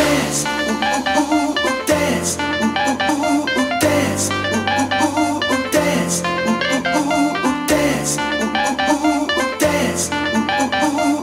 dance. Ooh, ooh, ooh, ooh, dance. ooh, ooh, ooh, ooh.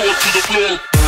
sword to the floor.